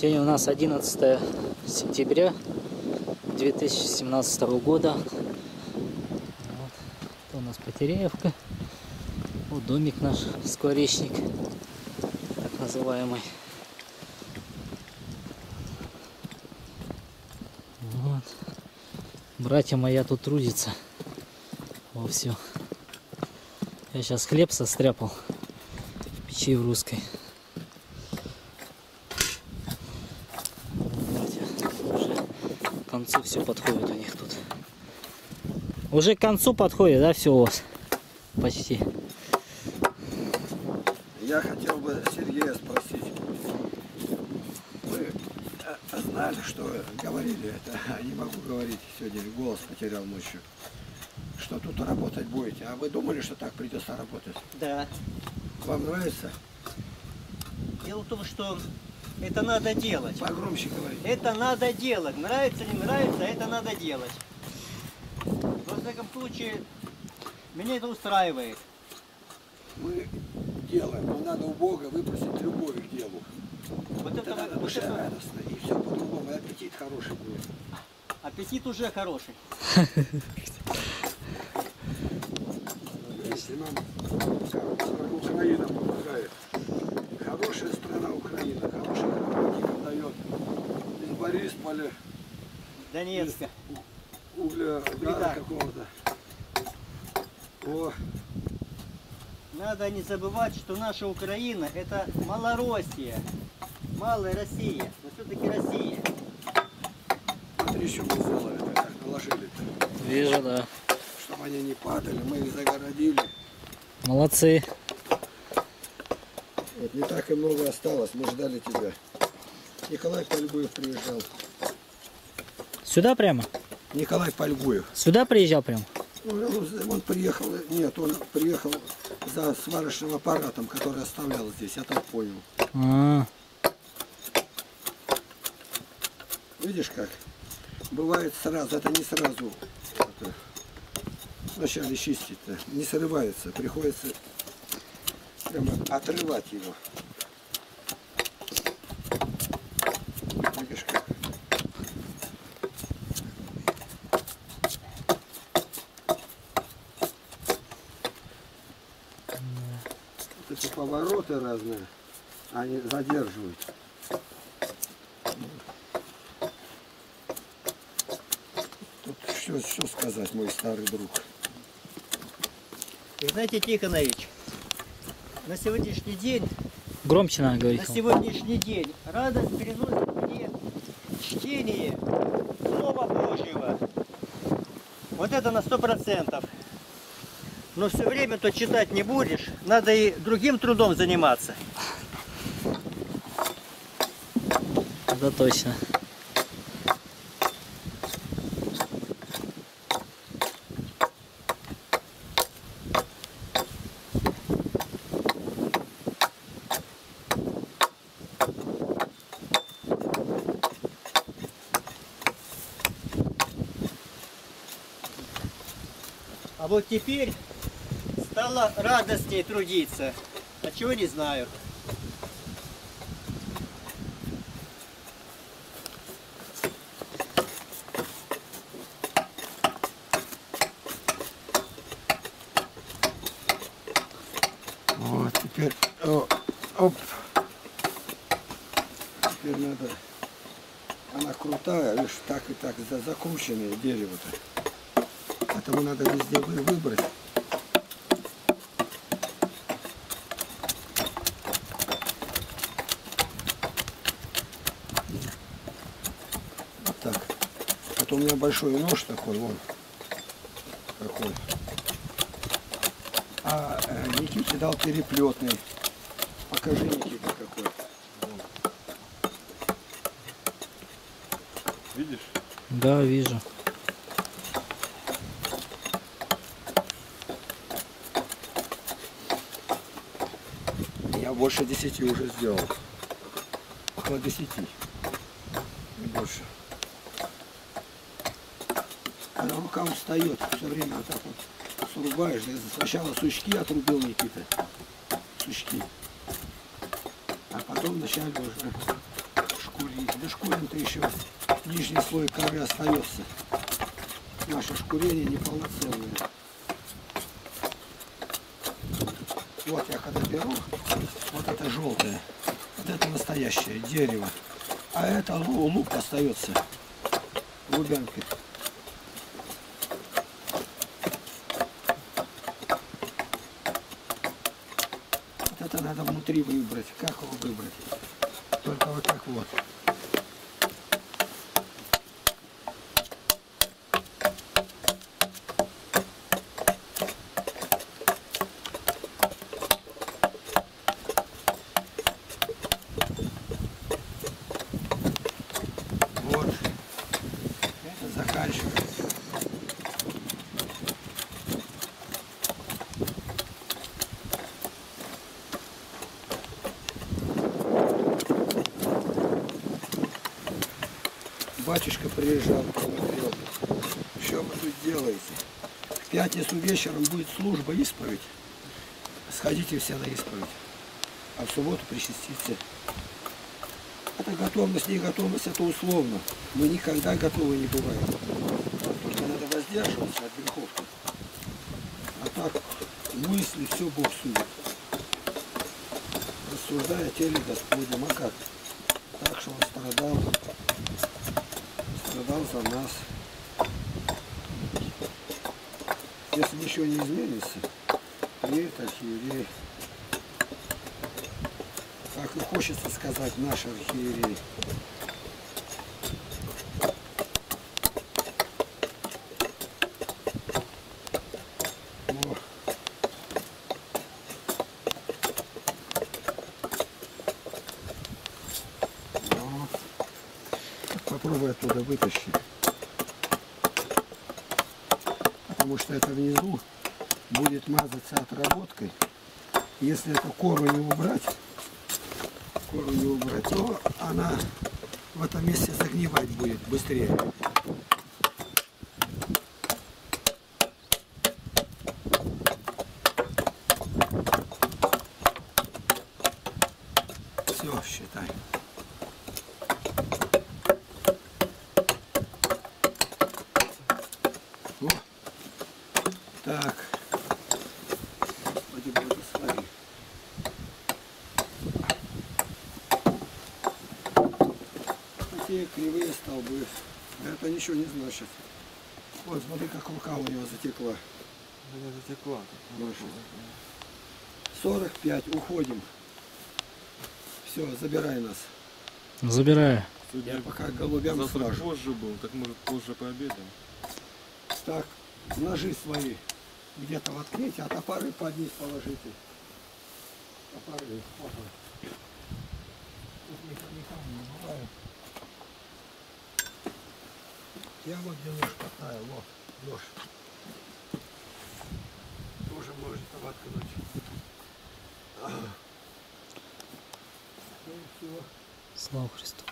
Сегодня у нас 11 сентября 2017 года. Вот. Это у нас Потеряевка. Вот домик наш, скворечник, так называемый. Вот. Братья моя тут трудятся вовсю. Я сейчас хлеб состряпал в печи в русской. Братья, уже к концу все подходит у них тут. Уже к концу подходит, да, все у вас? Почти. Я хотел бы Сергея спросить. Вы э, знали, что говорили это? Не могу говорить сегодня, голос потерял ночью. Что тут работать будете? А вы думали, что так придется работать? Да. Вам нравится? Дело в том, что это надо делать. Погромче говорите. Это надо делать. Нравится, не нравится, это надо делать. Во всяком случае, меня это устраивает. Мы делаем, но надо у Бога выпросить любовь к делу. Вот это, Тогда вот это радостно, и все по-другому, и аппетит хороший будет. аппетит уже хороший. Если нам Украина помогает, хорошая страна Украина, хороших работников дает. Из Борисполя, Донецка. угля, какого-то. О, Надо не забывать, что наша Украина это Малороссия. Малая Россия. Но все-таки Россия. смотри, что мы сделали, как наложили-то. Вижу, да. Чтобы они не падали, мы их загородили. Молодцы. Вот не так и много осталось, мы ждали тебя. Николай Польгуев приезжал. Сюда прямо? Николай Польгуев. Сюда приезжал прямо? Ну, он, он приехал, нет, он приехал за сварочным аппаратом, который оставлял здесь, я так понял. А, Видишь как? Бывает сразу, это не сразу. Это, вначале чистить-то. Не срывается, приходится прямо отрывать его. Видишь как? Вот эти повороты разные, они задерживают. Тут что, что сказать, мой старый друг? И знаете, Тихонович, на сегодняшний день громче надо На говорить. сегодняшний день радость приносит мне чтение Слова Божьего. Вот это на сто процентов. Но все время то читать не будешь, надо и другим трудом заниматься. Это точно. Вот теперь стало радостнее трудиться. А чего не знаю. Вот, теперь, о, оп. Теперь надо, она крутая, видишь, так и так, за- закрученное дерево-то. Поэтому надо везде вы- выбрать. Вот так. Это у меня большой нож такой, вон. Такой. А э, Никите дал переплетный. Покажи, Никита, какой. Видишь? Да, вижу. Больше десяти уже сделал. Около десяти. Не больше. Когда рука устает, все время вот так вот срубаешь. Сначала сучки отрубил Никита. Сучки. А потом вначале уже шкурить. Да шкурим-то еще нижний слой коры остается. Наше шкурение неполноценное. Вот я когда беру, вот это желтое, вот это настоящее дерево. А это лу- лук остается лубянкой. Вот это надо внутри выбрать. Как его выбрать? Только вот так. Вот. Это заканчивается. Батюшка приезжал, посмотрел. Что вы тут делаете? В пятницу вечером будет служба исповедь. Сходите все на исповедь. А в субботу причаститься. Это готовность, не готовность, это условно. Мы никогда готовы не бываем. Только надо воздерживаться от грехов. А так, мысли, все Бог судит. Рассуждая теле Господнем, а как? Так, что он страдал, страдал за нас. Если ничего не изменится, приедет архиерей. Как и хочется сказать наш архиерей. О. Ну, Попробуй оттуда вытащить. Потому что это внизу будет мазаться отработкой. Если эту кору не убрать, кору не убрать, то она в этом месте загнивать будет быстрее. Все, считай. О, так. Вроде бы это смотри. Такие кривые столбы. Это ничего не значит. Вот смотри, как рука у него затекла. Она затекла. Маша. 45, уходим. Все, забирай нас. Забираю. Я пока голубям завтра сажу. позже был, так может позже пообедаем. Так, ножи свои где-то воткните, а топоры под низ положите. Топоры, вот он. Тут никому не бывает. Я вот где нож поставил, вот, нож. Тоже воткнуть. Ну и все. Слава Христу.